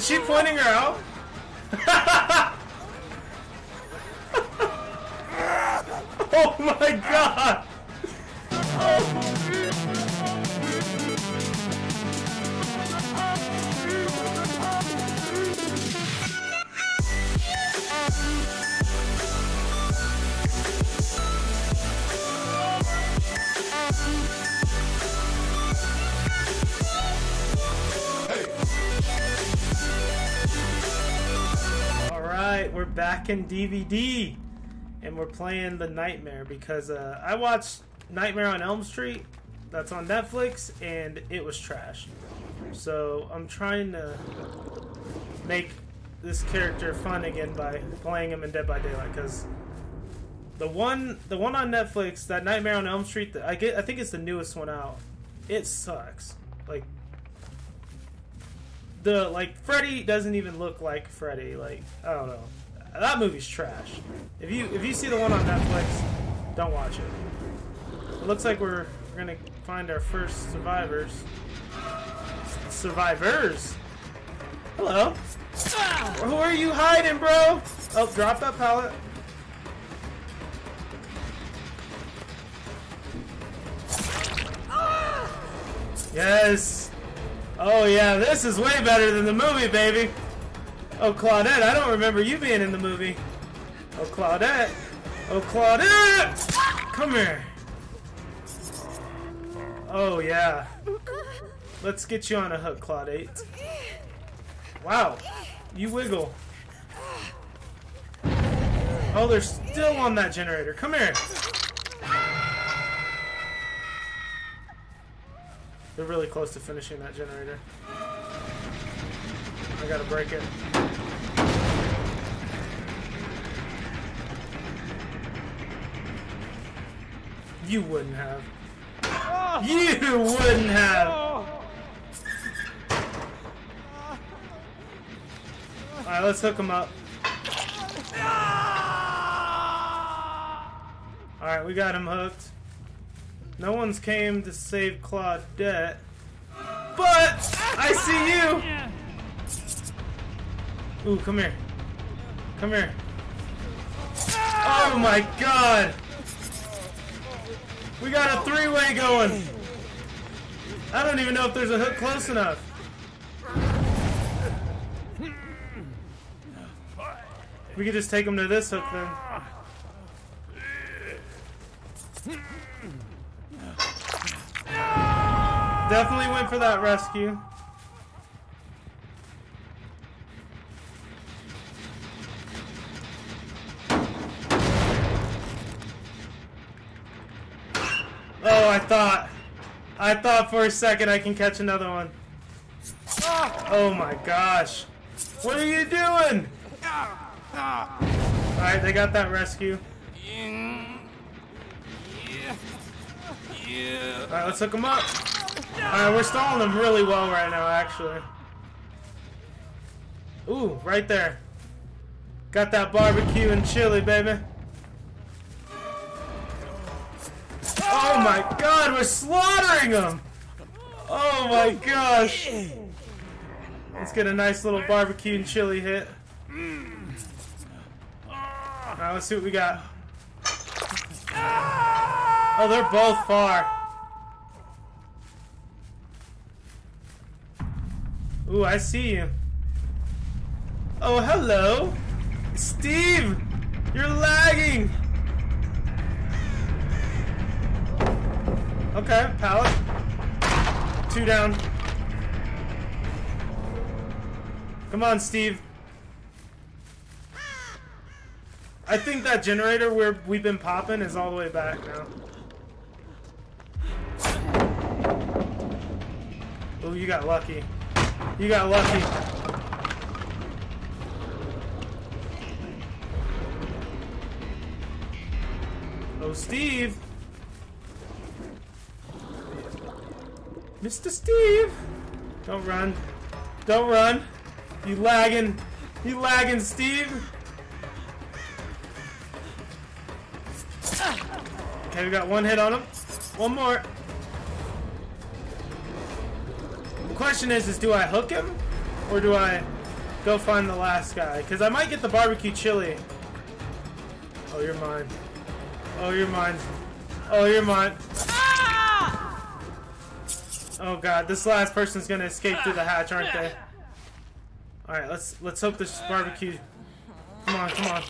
Is she pointing her out? oh my god! Alright, we're back in DBD. And we're playing The Nightmare because uh, I watched Nightmare on Elm Street. That's on Netflix, and it was trash. So I'm trying to make this character fun again by playing him in Dead by Daylight because the one the one on Netflix, that Nightmare on Elm Street, I get I think it's the newest one out. It sucks. Like the like Freddy doesn't even look like Freddy. Like I don't know. That movie's trash. If you if you see the one on Netflix, don't watch it. It looks like we're we're gonna find our first survivors. Survivors. Hello. Who are you hiding, bro? Oh, drop that pallet. Yes. Oh yeah, this is way better than the movie, baby. Oh Claudette, I don't remember you being in the movie. Oh Claudette. Oh Claudette! Come here. Oh yeah. Let's get you on a hook, Claudette. Wow. You wiggle. Oh, they're still on that generator. Come here. They're really close to finishing that generator. I gotta break it. You wouldn't have. You wouldn't have! Alright, let's hook him up. Alright, we got him hooked. No one's came to save Claudette. But I see you! Ooh, come here. Come here. Oh my god! We got a three-way going! I don't even know if there's a hook close enough. We could just take him to this hook then. Definitely went for that rescue. Oh, I thought. I thought for a second I can catch another one. Oh my gosh. What are you doing? Alright, they got that rescue. Alright, let's hook them up. Alright, we're stalling them really well right now, actually. Ooh, right there. Got that barbecue and chili, baby. Oh my god, we're slaughtering them! Oh my gosh! Let's get a nice little barbecue and chili hit. Alright, let's see what we got. Oh, they're both far. Ooh, I see you. Oh, hello! Steve! You're lagging! Okay, pallet. Two down. Come on, Steve. I think that generator where we've been popping is all the way back now. Oh, you got lucky. You got lucky. Oh, Steve. Mr. Steve! Don't run. Don't run. You lagging. You lagging, Steve. Okay, we got one hit on him. One more. Question is, is do I hook him? Or do I go find the last guy. Because I might get the barbecue chili. Oh, you're mine. Oh, you're mine. Oh, you're mine. Ah! Oh god, this last person's gonna escape through the hatch, aren't they? Alright, let's let's hope this barbecue Come on, come on.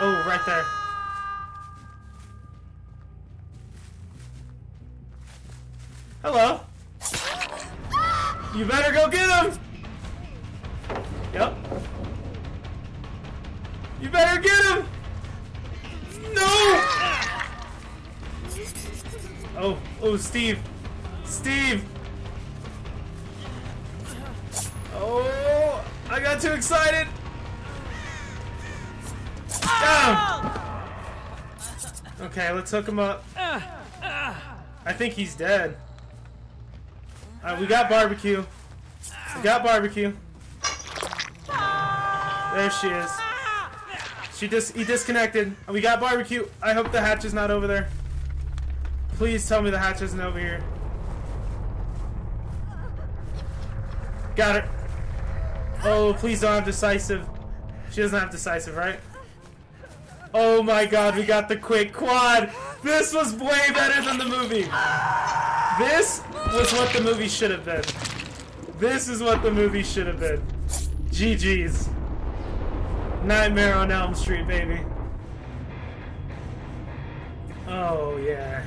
Oh, right there. Hello. You better go get him! Yep. You better get him! No! Oh, oh, Steve. Steve! Oh, I got too excited! Down! Okay, let's hook him up. I think he's dead. We got barbecue. We got barbecue. There she is. She just he disconnected. We got barbecue. I hope the hatch is not over there. Please tell me the hatch isn't over here. Got it. Oh, please don't have decisive. She doesn't have decisive, right? Oh my god, we got the quick quad! This was way better than the movie! This was what the movie should have been. This is what the movie should have been. GG's. Nightmare on Elm Street, baby. Oh, yeah.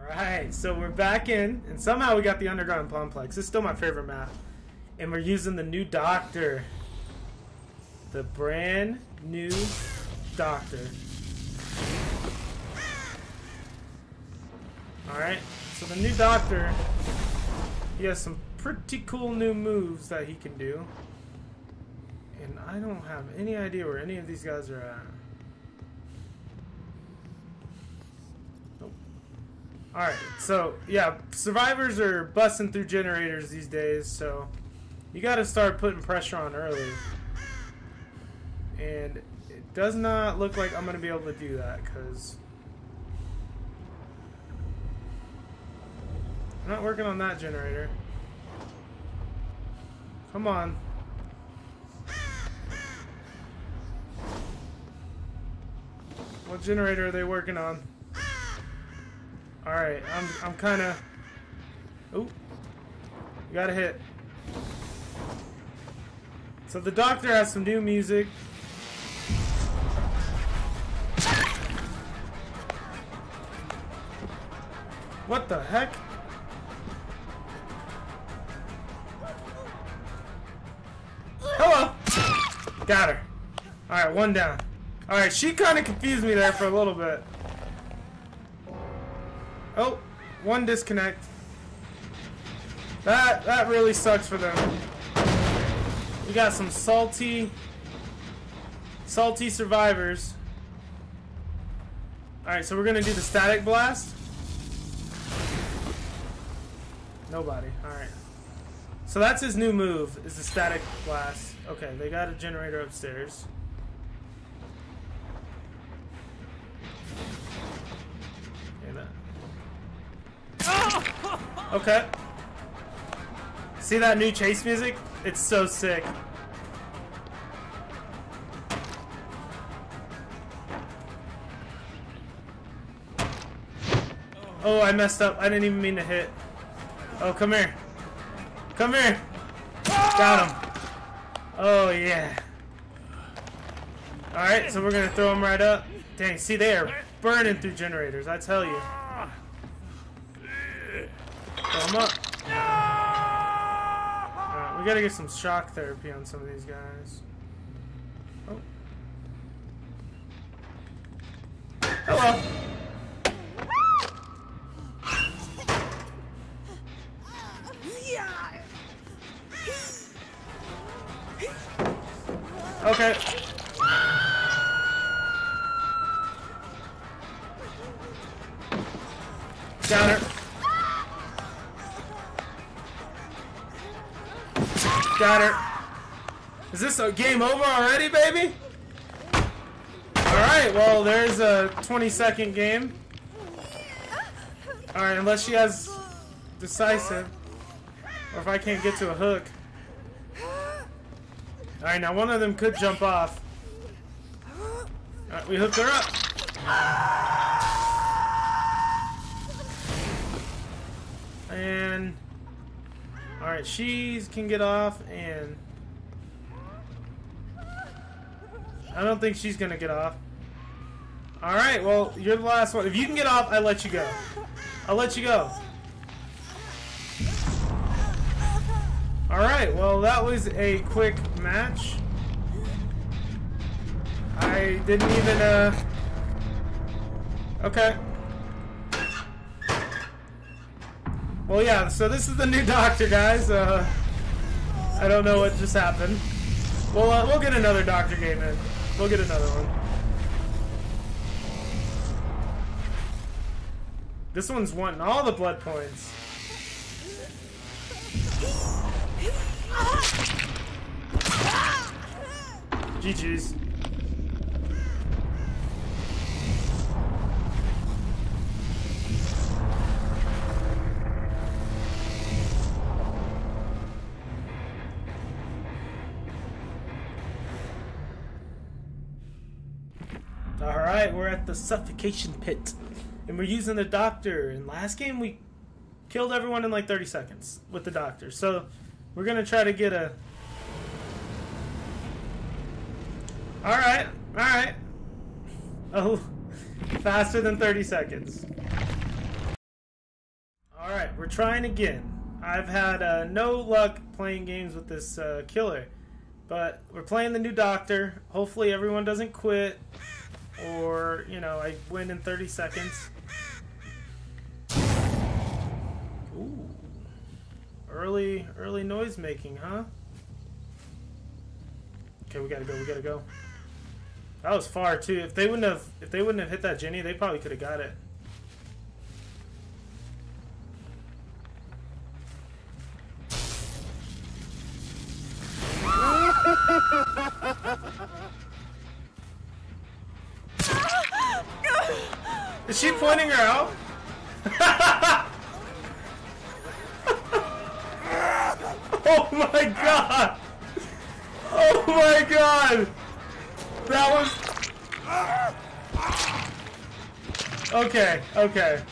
Alright, so we're back in, and somehow we got the Underground Complex. It's still my favorite map. And we're using the new Doctor. The brand new doctor. Alright, the new doctor, he has some pretty cool new moves that he can do. And I don't have any idea where any of these guys are at. Nope. Alright, so yeah, survivors are busting through generators these days, so you gotta start putting pressure on early and it does not look like I'm to be able to do that because I'm not working on that generator. Come on. What generator are they working on? Alright, I'm, I'm kind of... You got a hit. So the doctor has some new music. What the heck? Got her. Alright, one down. Alright, she kind of confused me there for a little bit. Oh, one disconnect. That that really sucks for them. We got some salty salty survivors. Alright, so we're gonna do the static blast. Nobody. Alright. So that's his new move, is the static blast. Okay, they got a generator upstairs. Ah! Okay. See that new chase music? It's so sick. Oh, I messed up. I didn't even mean to hit. Oh, come here. Come here. Got him. Oh, yeah. Alright, so we're to throw them right up. Dang, see, they are burning through generators, I tell you. Throw him up. We got to get some shock therapy on some of these guys. Oh. Hello. Okay. Got her. Got. Is this a game over already, baby? Alright, well, there's a 20 second game. Alright, unless she has decisive. Or if I can't get to a hook. Alright, now one of them could jump off. Alright, we hooked her up. And... Alright, she can get off, and... I don't think she's gonna get off. Alright, well, you're the last one. If you can get off, I let you go. I'll let you go. Alright, well, that was a quick match. I didn't even, uh... Okay. Well, yeah, so this is the new doctor, guys. Uh, I don't know what just happened. Well, uh, we'll get another doctor game in. We'll get another one. This one's wanting all the blood points. GG's. Alright, we're at the suffocation pit. And we're using the doctor. And last game we killed everyone in like 30 seconds with the doctor. So we're gonna try to get a. All right, all right. Oh, faster than 30 seconds. All right, we're trying again. I've had uh, no luck playing games with this uh, killer, but we're playing the new doctor. Hopefully, everyone doesn't quit, or you know, I win in 30 seconds. Ooh. Early, early noise making, huh? Okay, we gotta go. We gotta go. That was far too. If they wouldn't have, if they wouldn't have hit that Jenny, they probably could have got it. Is she pointing her out? Oh my god! Oh my god! That was... Okay, okay.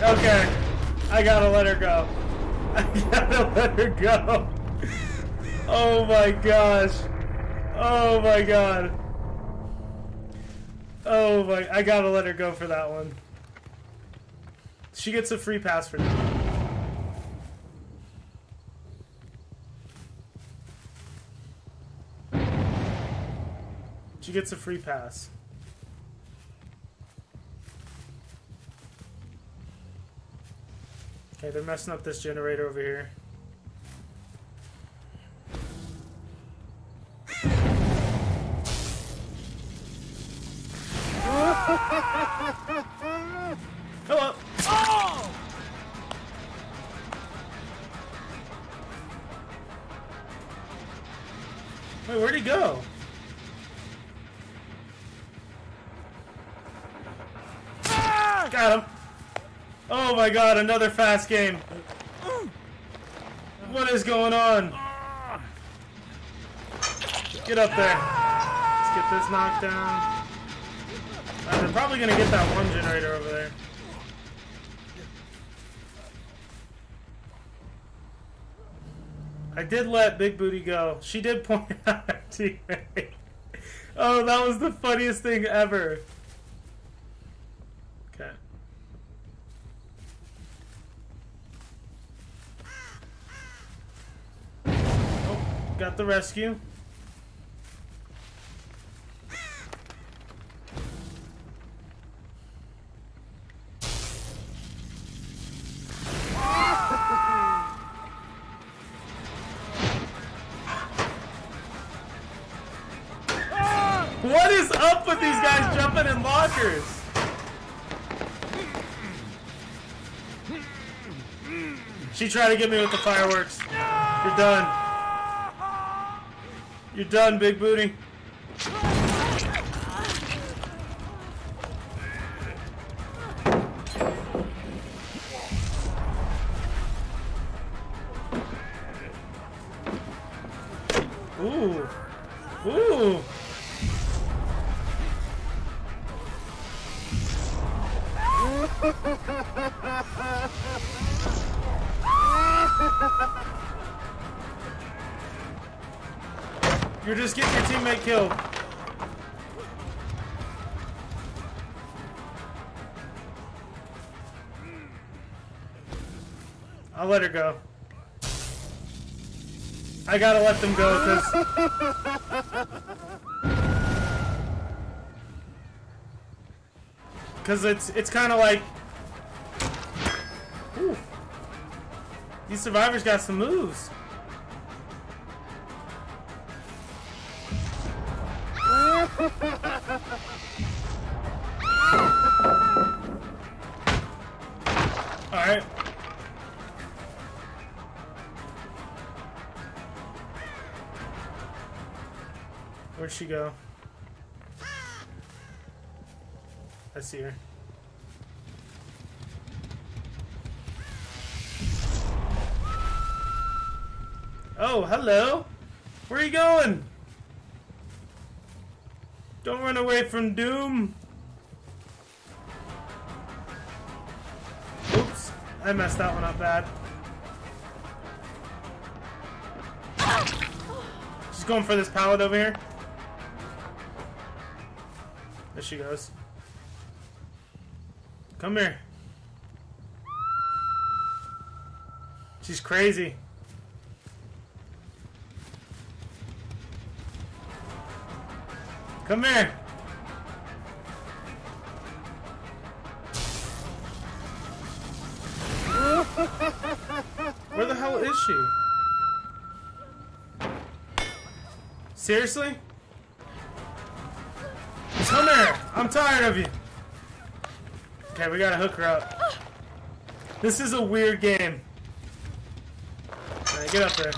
Okay. I gotta let her go. I gotta let her go. Oh my gosh. Oh my god. Oh my... I gotta let her go for that one. She gets a free pass for that. She gets a free pass. Okay, they're messing up this generator over here. Hello. Oh! Wait, where'd he go? Got him. Oh my god, another fast game. What is going on? Get up there. Let's get this knocked down. Uh, they're probably going to get that one generator over there. I did let Big Booty go. She did point out her teammate. Oh, that was the funniest thing ever. Got the rescue. What is up with these guys jumping in lockers? She tried to get me with the fireworks. You're done. You're done, big booty. Ooh. Ooh. You're just getting your teammate killed. I'll let her go. I gotta let them go because. Because it's it's kind of like. Ooh. These survivors got some moves. Alright. Where'd she go? I see her. Oh, hello. Where are you going? Don't run away from doom. Oops, I messed that one up bad. She's going for this pallet over here. There she goes. Come here. She's crazy. Come here. Where the hell is she? Seriously? Come here. I'm tired of you. Okay, we gotta hook her up. This is a weird game. Alright, get up there.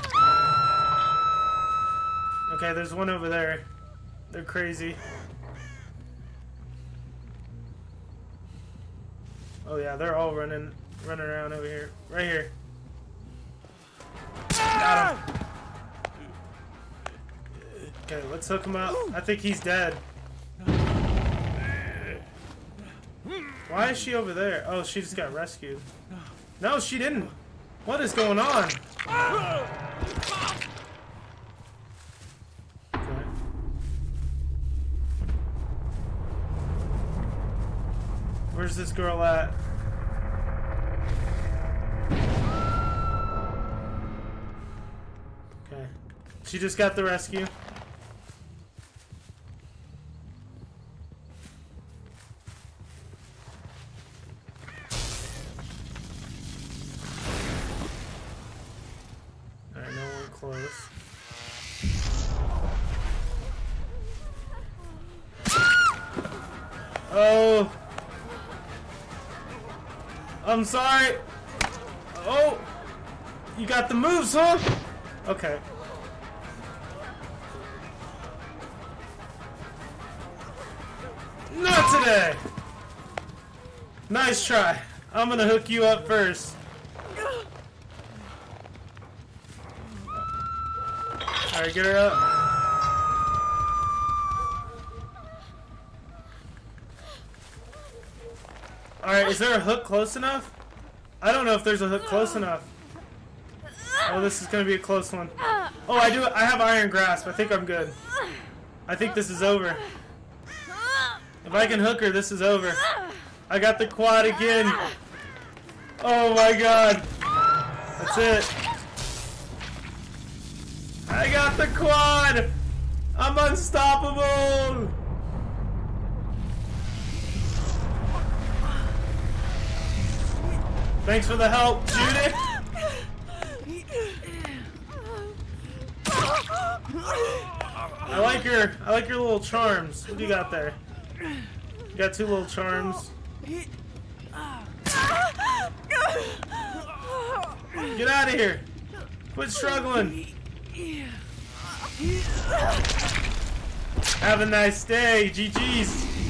Okay, there's one over there. They're crazy. Oh yeah, they're all running running around over here. Right here. Okay, let's hook him up. I think he's dead. Why is she over there? Oh, she just got rescued. No, she didn't. What is going on? Where's this girl at? Okay. She just got the rescue. Oh! I'm sorry. Oh, you got the moves, huh? Okay. Not today. Nice try. I'm gonna hook you up first. Alright, get her up. Alright, is there a hook close enough? I don't know if there's a hook close enough. Oh, this is gonna be a close one. Oh, I do. I have iron grasp. I think I'm good. I think this is over. If I can hook her, this is over. I got the quad again. Oh my god. That's it. I got the quad. I'm unstoppable. Thanks for the help, Judith. I like your I like your little charms. What do you got there? You got two little charms. Get out of here. Quit struggling. Have a nice day. GG's.